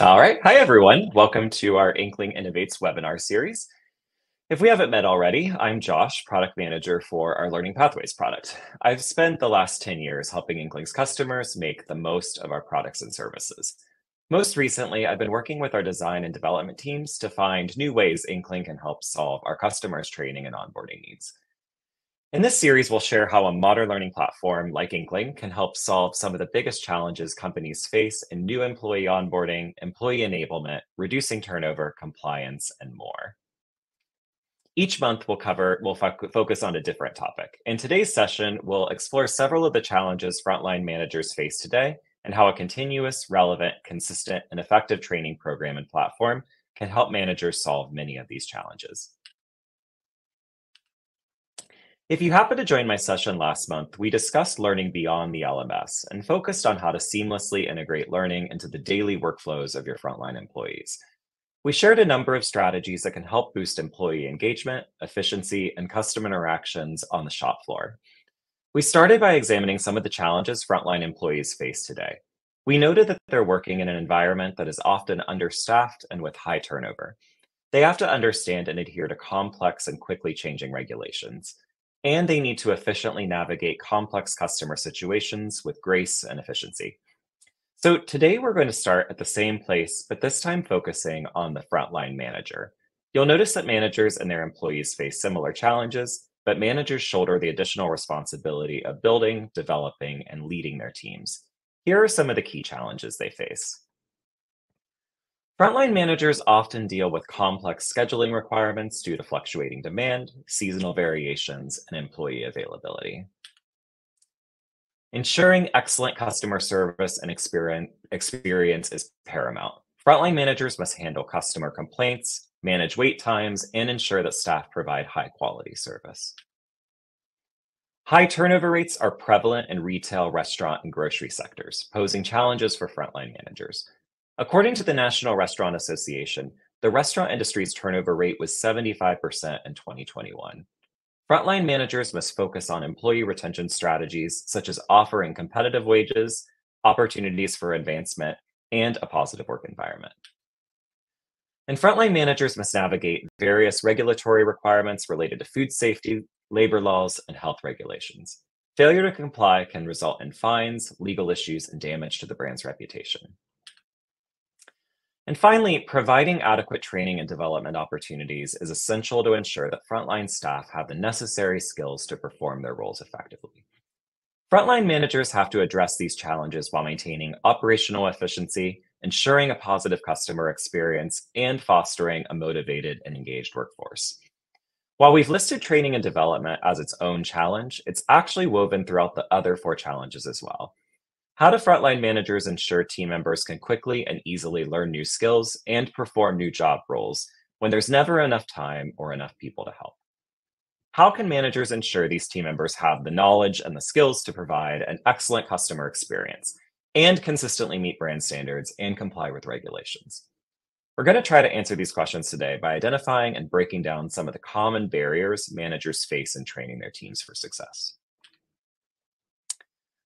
All right. Hi, everyone. Welcome to our Inkling Innovates webinar series. If we haven't met already, I'm Josh, product manager for our Learning Pathways product. I've spent the last 10 years helping Inkling's customers make the most of our products and services. Most recently, I've been working with our design and development teams to find new ways Inkling can help solve our customers' training and onboarding needs. In this series, we'll share how a modern learning platform like Inkling can help solve some of the biggest challenges companies face in new employee onboarding, employee enablement, reducing turnover, compliance, and more. Each month we'll cover, we'll fo focus on a different topic. In today's session, we'll explore several of the challenges frontline managers face today and how a continuous, relevant, consistent, and effective training program and platform can help managers solve many of these challenges. If you happen to join my session last month, we discussed learning beyond the LMS and focused on how to seamlessly integrate learning into the daily workflows of your frontline employees. We shared a number of strategies that can help boost employee engagement, efficiency, and customer interactions on the shop floor. We started by examining some of the challenges frontline employees face today. We noted that they're working in an environment that is often understaffed and with high turnover. They have to understand and adhere to complex and quickly changing regulations and they need to efficiently navigate complex customer situations with grace and efficiency. So today we're going to start at the same place, but this time focusing on the frontline manager. You'll notice that managers and their employees face similar challenges, but managers shoulder the additional responsibility of building, developing, and leading their teams. Here are some of the key challenges they face. Frontline managers often deal with complex scheduling requirements due to fluctuating demand, seasonal variations, and employee availability. Ensuring excellent customer service and experience is paramount. Frontline managers must handle customer complaints, manage wait times, and ensure that staff provide high quality service. High turnover rates are prevalent in retail, restaurant, and grocery sectors, posing challenges for frontline managers. According to the National Restaurant Association, the restaurant industry's turnover rate was 75% in 2021. Frontline managers must focus on employee retention strategies such as offering competitive wages, opportunities for advancement, and a positive work environment. And frontline managers must navigate various regulatory requirements related to food safety, labor laws, and health regulations. Failure to comply can result in fines, legal issues, and damage to the brand's reputation. And finally, providing adequate training and development opportunities is essential to ensure that frontline staff have the necessary skills to perform their roles effectively. Frontline managers have to address these challenges while maintaining operational efficiency, ensuring a positive customer experience, and fostering a motivated and engaged workforce. While we've listed training and development as its own challenge, it's actually woven throughout the other four challenges as well. How do frontline managers ensure team members can quickly and easily learn new skills and perform new job roles when there's never enough time or enough people to help? How can managers ensure these team members have the knowledge and the skills to provide an excellent customer experience and consistently meet brand standards and comply with regulations? We're going to try to answer these questions today by identifying and breaking down some of the common barriers managers face in training their teams for success.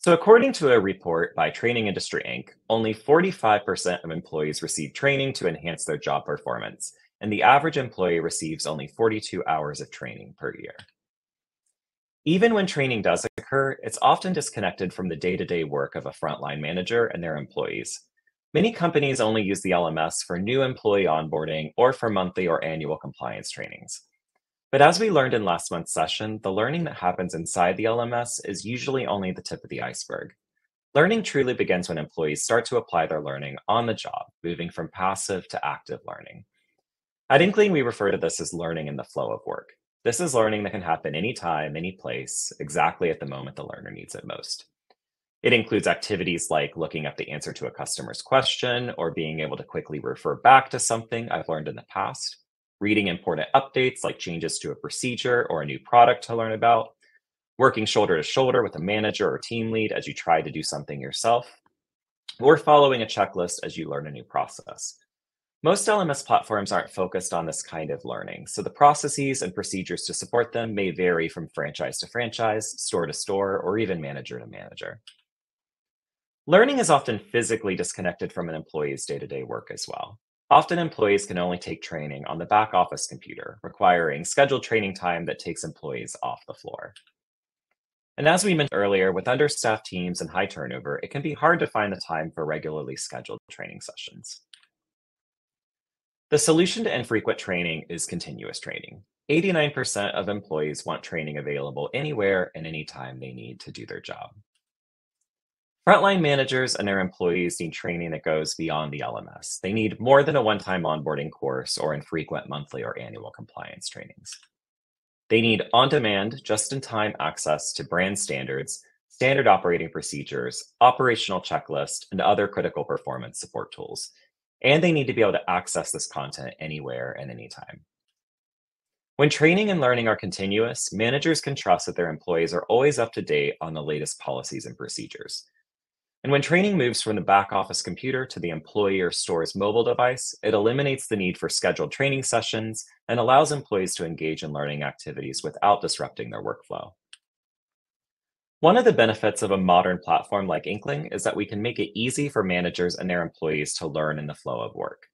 So, according to a report by Training Industry Inc., only 45% of employees receive training to enhance their job performance, and the average employee receives only 42 hours of training per year. Even when training does occur, it's often disconnected from the day to day work of a frontline manager and their employees. Many companies only use the LMS for new employee onboarding or for monthly or annual compliance trainings. But as we learned in last month's session, the learning that happens inside the LMS is usually only the tip of the iceberg. Learning truly begins when employees start to apply their learning on the job, moving from passive to active learning. At Inkling, we refer to this as learning in the flow of work. This is learning that can happen anytime, any place, exactly at the moment the learner needs it most. It includes activities like looking up the answer to a customer's question or being able to quickly refer back to something I've learned in the past reading important updates like changes to a procedure or a new product to learn about, working shoulder to shoulder with a manager or team lead as you try to do something yourself, or following a checklist as you learn a new process. Most LMS platforms aren't focused on this kind of learning, so the processes and procedures to support them may vary from franchise to franchise, store to store, or even manager to manager. Learning is often physically disconnected from an employee's day to day work as well. Often, employees can only take training on the back office computer, requiring scheduled training time that takes employees off the floor. And as we mentioned earlier, with understaffed teams and high turnover, it can be hard to find the time for regularly scheduled training sessions. The solution to infrequent training is continuous training. 89% of employees want training available anywhere and anytime they need to do their job. Frontline managers and their employees need training that goes beyond the LMS. They need more than a one time onboarding course or infrequent monthly or annual compliance trainings. They need on demand, just in time access to brand standards, standard operating procedures, operational checklist, and other critical performance support tools. And they need to be able to access this content anywhere and anytime. When training and learning are continuous, managers can trust that their employees are always up to date on the latest policies and procedures. And when training moves from the back office computer to the employee or store's mobile device, it eliminates the need for scheduled training sessions and allows employees to engage in learning activities without disrupting their workflow. One of the benefits of a modern platform like Inkling is that we can make it easy for managers and their employees to learn in the flow of work.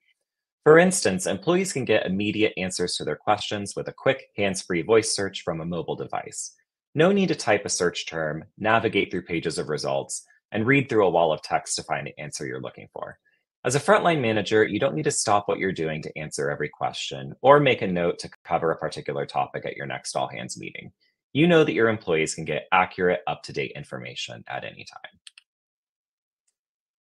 For instance, employees can get immediate answers to their questions with a quick hands free voice search from a mobile device. No need to type a search term, navigate through pages of results, and read through a wall of text to find the answer you're looking for. As a frontline manager, you don't need to stop what you're doing to answer every question or make a note to cover a particular topic at your next all hands meeting. You know that your employees can get accurate, up to date information at any time.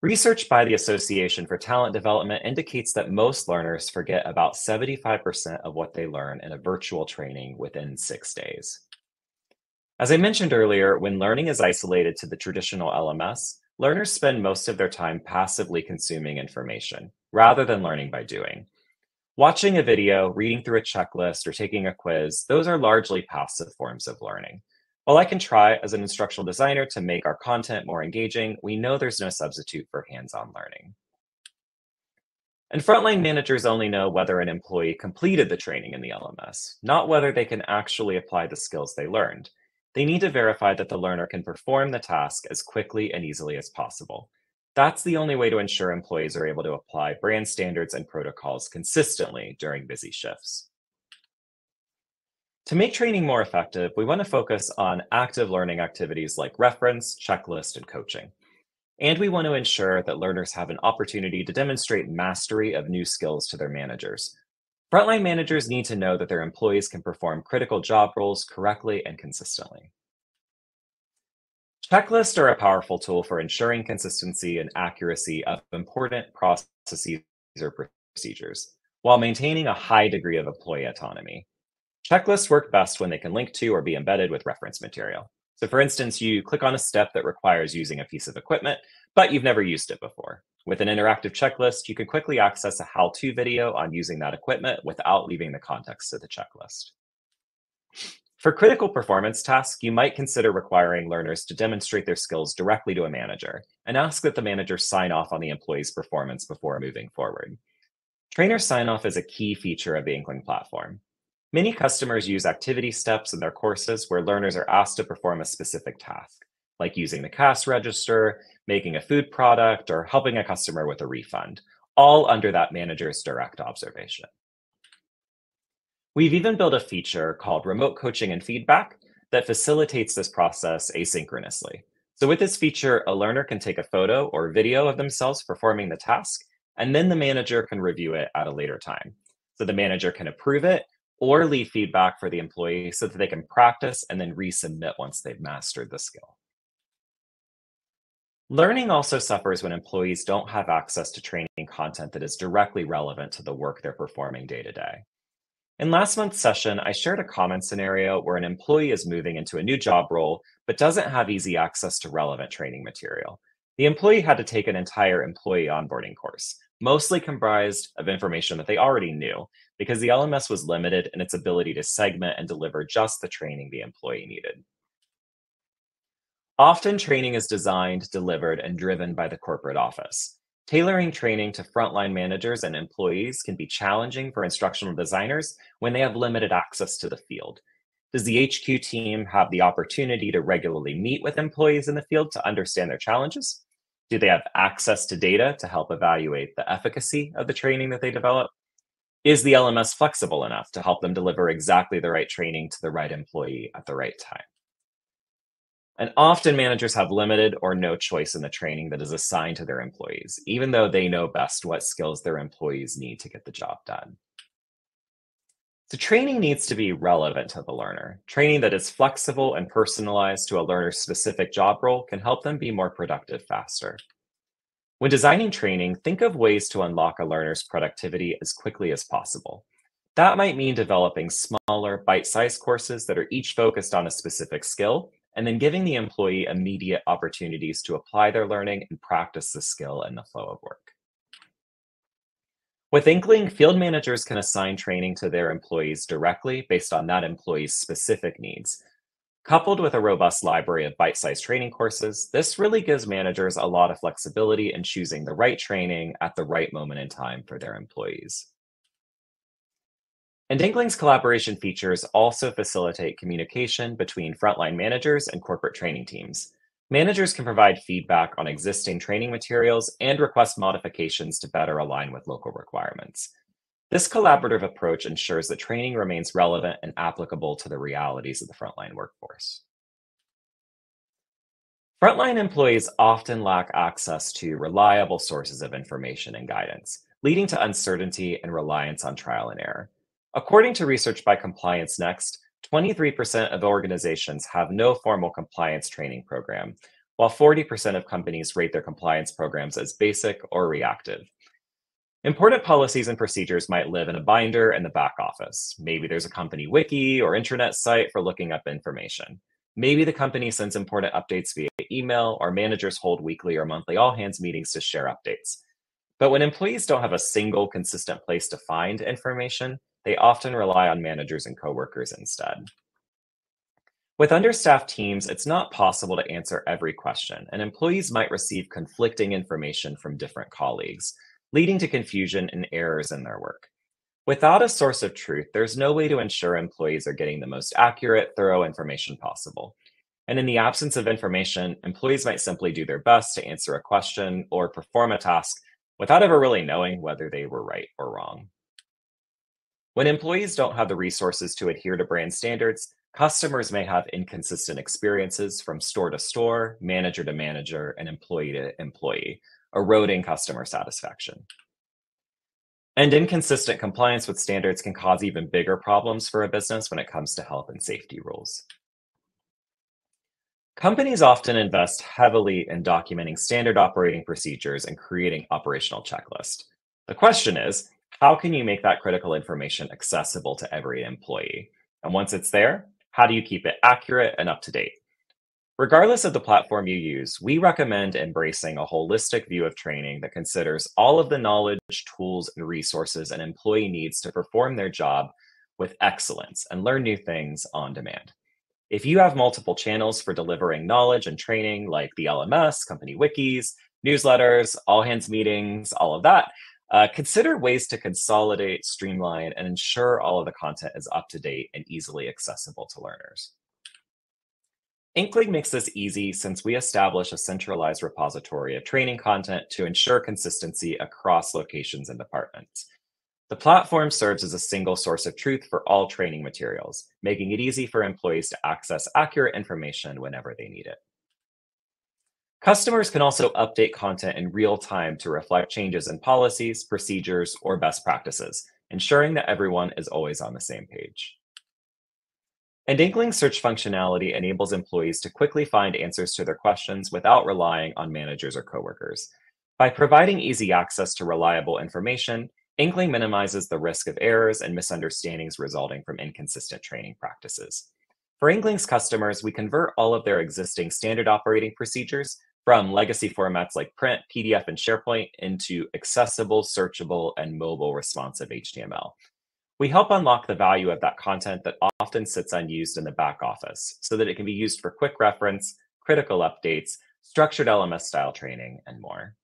Research by the Association for Talent Development indicates that most learners forget about 75% of what they learn in a virtual training within six days. As I mentioned earlier, when learning is isolated to the traditional LMS, learners spend most of their time passively consuming information rather than learning by doing. Watching a video, reading through a checklist, or taking a quiz, those are largely passive forms of learning. While I can try as an instructional designer to make our content more engaging, we know there's no substitute for hands on learning. And frontline managers only know whether an employee completed the training in the LMS, not whether they can actually apply the skills they learned. They need to verify that the learner can perform the task as quickly and easily as possible. That's the only way to ensure employees are able to apply brand standards and protocols consistently during busy shifts. To make training more effective, we want to focus on active learning activities like reference, checklist, and coaching. And we want to ensure that learners have an opportunity to demonstrate mastery of new skills to their managers, Frontline managers need to know that their employees can perform critical job roles correctly and consistently. Checklists are a powerful tool for ensuring consistency and accuracy of important processes or procedures, while maintaining a high degree of employee autonomy. Checklists work best when they can link to or be embedded with reference material. So for instance, you click on a step that requires using a piece of equipment, but you've never used it before. With an interactive checklist, you can quickly access a how-to video on using that equipment without leaving the context of the checklist. For critical performance tasks, you might consider requiring learners to demonstrate their skills directly to a manager and ask that the manager sign off on the employee's performance before moving forward. Trainer sign-off is a key feature of the Inkling platform. Many customers use activity steps in their courses where learners are asked to perform a specific task, like using the cash register, making a food product, or helping a customer with a refund, all under that manager's direct observation. We've even built a feature called Remote Coaching and Feedback that facilitates this process asynchronously. So, with this feature, a learner can take a photo or video of themselves performing the task, and then the manager can review it at a later time. So, the manager can approve it or leave feedback for the employee so that they can practice and then resubmit once they've mastered the skill. Learning also suffers when employees don't have access to training content that is directly relevant to the work they're performing day to day. In last month's session, I shared a common scenario where an employee is moving into a new job role but doesn't have easy access to relevant training material. The employee had to take an entire employee onboarding course, mostly comprised of information that they already knew, because the LMS was limited in its ability to segment and deliver just the training the employee needed. Often training is designed, delivered, and driven by the corporate office. Tailoring training to frontline managers and employees can be challenging for instructional designers when they have limited access to the field. Does the HQ team have the opportunity to regularly meet with employees in the field to understand their challenges? Do they have access to data to help evaluate the efficacy of the training that they develop? Is the LMS flexible enough to help them deliver exactly the right training to the right employee at the right time? And often managers have limited or no choice in the training that is assigned to their employees, even though they know best what skills their employees need to get the job done. So training needs to be relevant to the learner. Training that is flexible and personalized to a learner's specific job role can help them be more productive faster. When designing training, think of ways to unlock a learner's productivity as quickly as possible. That might mean developing smaller, bite-sized courses that are each focused on a specific skill, and then giving the employee immediate opportunities to apply their learning and practice the skill in the flow of work. With Inkling, field managers can assign training to their employees directly based on that employee's specific needs. Coupled with a robust library of bite-sized training courses, this really gives managers a lot of flexibility in choosing the right training at the right moment in time for their employees. And Inkling's collaboration features also facilitate communication between frontline managers and corporate training teams. Managers can provide feedback on existing training materials and request modifications to better align with local requirements. This collaborative approach ensures that training remains relevant and applicable to the realities of the frontline workforce. Frontline employees often lack access to reliable sources of information and guidance, leading to uncertainty and reliance on trial and error. According to research by Compliance Next, 23% of organizations have no formal compliance training program, while 40% of companies rate their compliance programs as basic or reactive. Important policies and procedures might live in a binder in the back office. Maybe there's a company wiki or intranet site for looking up information. Maybe the company sends important updates via email, or managers hold weekly or monthly all hands meetings to share updates. But when employees don't have a single consistent place to find information, they often rely on managers and coworkers instead. With understaffed teams, it's not possible to answer every question, and employees might receive conflicting information from different colleagues, leading to confusion and errors in their work. Without a source of truth, there's no way to ensure employees are getting the most accurate, thorough information possible. And in the absence of information, employees might simply do their best to answer a question or perform a task without ever really knowing whether they were right or wrong. When employees don't have the resources to adhere to brand standards, customers may have inconsistent experiences from store to store, manager to manager, and employee to employee, eroding customer satisfaction. And inconsistent compliance with standards can cause even bigger problems for a business when it comes to health and safety rules. Companies often invest heavily in documenting standard operating procedures and creating operational checklists. The question is, how can you make that critical information accessible to every employee? And once it's there, how do you keep it accurate and up to date? Regardless of the platform you use, we recommend embracing a holistic view of training that considers all of the knowledge, tools, and resources an employee needs to perform their job with excellence and learn new things on demand. If you have multiple channels for delivering knowledge and training, like the LMS, company wikis, newsletters, all hands meetings, all of that, uh, consider ways to consolidate, streamline, and ensure all of the content is up to date and easily accessible to learners. Inkling makes this easy since we establish a centralized repository of training content to ensure consistency across locations and departments. The platform serves as a single source of truth for all training materials, making it easy for employees to access accurate information whenever they need it. Customers can also update content in real time to reflect changes in policies, procedures, or best practices, ensuring that everyone is always on the same page. And Inkling search functionality enables employees to quickly find answers to their questions without relying on managers or coworkers. By providing easy access to reliable information, Inkling minimizes the risk of errors and misunderstandings resulting from inconsistent training practices. For Inkling's customers, we convert all of their existing standard operating procedures from legacy formats like print, PDF, and SharePoint into accessible, searchable, and mobile responsive HTML. We help unlock the value of that content that often sits unused in the back office so that it can be used for quick reference, critical updates, structured LMS style training, and more.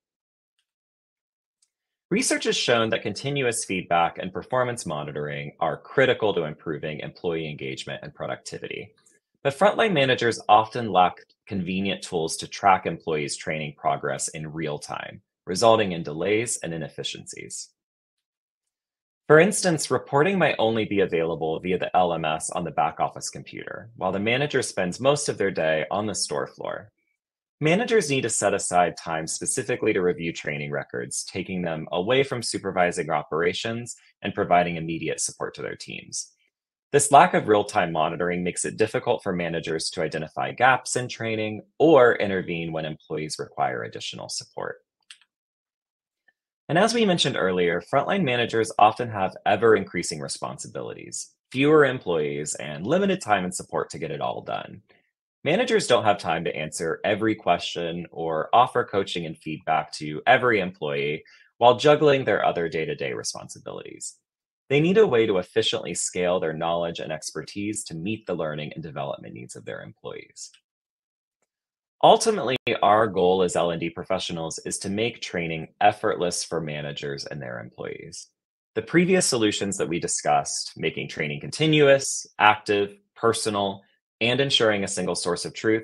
Research has shown that continuous feedback and performance monitoring are critical to improving employee engagement and productivity. But frontline managers often lack convenient tools to track employees' training progress in real time, resulting in delays and inefficiencies. For instance, reporting might only be available via the LMS on the back office computer, while the manager spends most of their day on the store floor. Managers need to set aside time specifically to review training records, taking them away from supervising operations and providing immediate support to their teams. This lack of real-time monitoring makes it difficult for managers to identify gaps in training or intervene when employees require additional support. And as we mentioned earlier, frontline managers often have ever increasing responsibilities, fewer employees, and limited time and support to get it all done. Managers don't have time to answer every question or offer coaching and feedback to every employee while juggling their other day to day responsibilities. They need a way to efficiently scale their knowledge and expertise to meet the learning and development needs of their employees. Ultimately, our goal as L&D professionals is to make training effortless for managers and their employees. The previous solutions that we discussed, making training continuous, active, personal, and ensuring a single source of truth,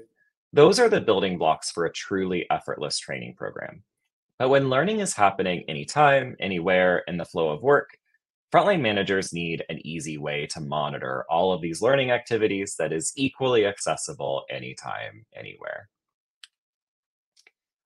those are the building blocks for a truly effortless training program. But when learning is happening anytime, anywhere in the flow of work, Frontline managers need an easy way to monitor all of these learning activities that is equally accessible anytime, anywhere.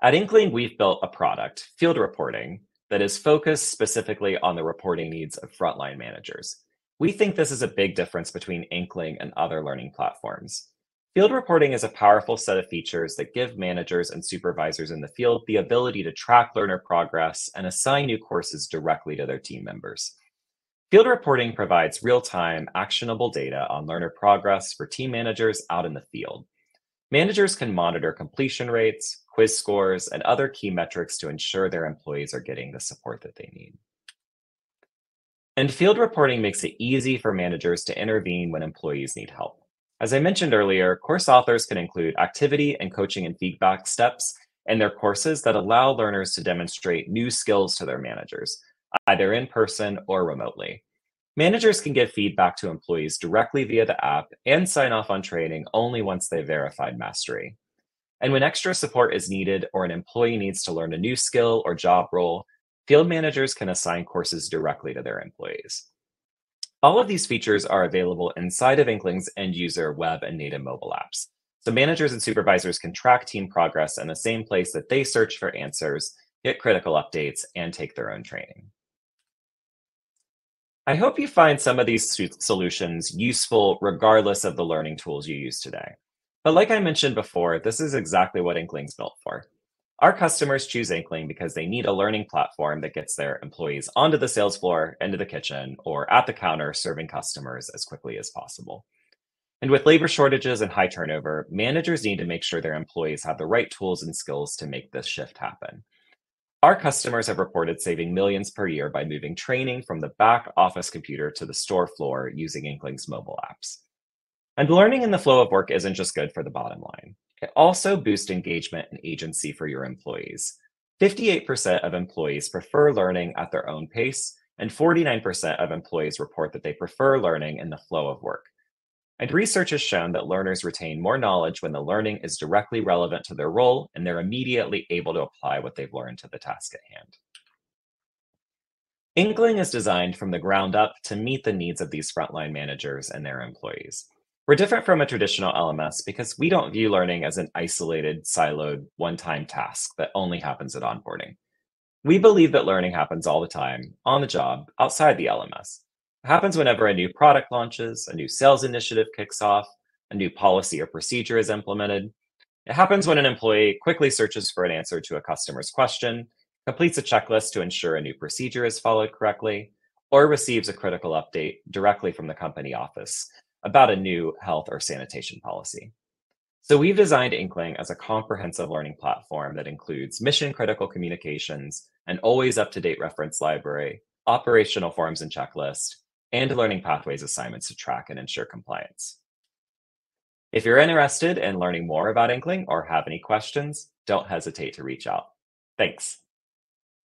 At Inkling, we've built a product, Field Reporting, that is focused specifically on the reporting needs of frontline managers. We think this is a big difference between Inkling and other learning platforms. Field reporting is a powerful set of features that give managers and supervisors in the field the ability to track learner progress and assign new courses directly to their team members. Field reporting provides real-time, actionable data on learner progress for team managers out in the field. Managers can monitor completion rates, quiz scores, and other key metrics to ensure their employees are getting the support that they need. And field reporting makes it easy for managers to intervene when employees need help. As I mentioned earlier, course authors can include activity and coaching and feedback steps in their courses that allow learners to demonstrate new skills to their managers, either in person or remotely. Managers can give feedback to employees directly via the app and sign off on training only once they've verified mastery. And when extra support is needed or an employee needs to learn a new skill or job role, field managers can assign courses directly to their employees. All of these features are available inside of Inkling's end user web and native mobile apps. So managers and supervisors can track team progress in the same place that they search for answers, get critical updates, and take their own training. I hope you find some of these solutions useful regardless of the learning tools you use today. But like I mentioned before, this is exactly what Inkling's built for. Our customers choose Inkling because they need a learning platform that gets their employees onto the sales floor, into the kitchen, or at the counter serving customers as quickly as possible. And with labor shortages and high turnover, managers need to make sure their employees have the right tools and skills to make this shift happen. Our customers have reported saving millions per year by moving training from the back office computer to the store floor using Inkling's mobile apps. And learning in the flow of work isn't just good for the bottom line. It also boosts engagement and agency for your employees. 58% of employees prefer learning at their own pace, and 49% of employees report that they prefer learning in the flow of work. And research has shown that learners retain more knowledge when the learning is directly relevant to their role and they're immediately able to apply what they've learned to the task at hand. Inkling is designed from the ground up to meet the needs of these frontline managers and their employees. We're different from a traditional LMS because we don't view learning as an isolated, siloed, one time task that only happens at onboarding. We believe that learning happens all the time, on the job, outside the LMS. It happens whenever a new product launches, a new sales initiative kicks off, a new policy or procedure is implemented. It happens when an employee quickly searches for an answer to a customer's question, completes a checklist to ensure a new procedure is followed correctly, or receives a critical update directly from the company office about a new health or sanitation policy. So we've designed Inkling as a comprehensive learning platform that includes mission critical communications, an always up to date reference library, operational forms and checklists, and learning pathways assignments to track and ensure compliance. If you're interested in learning more about Inkling or have any questions, don't hesitate to reach out. Thanks.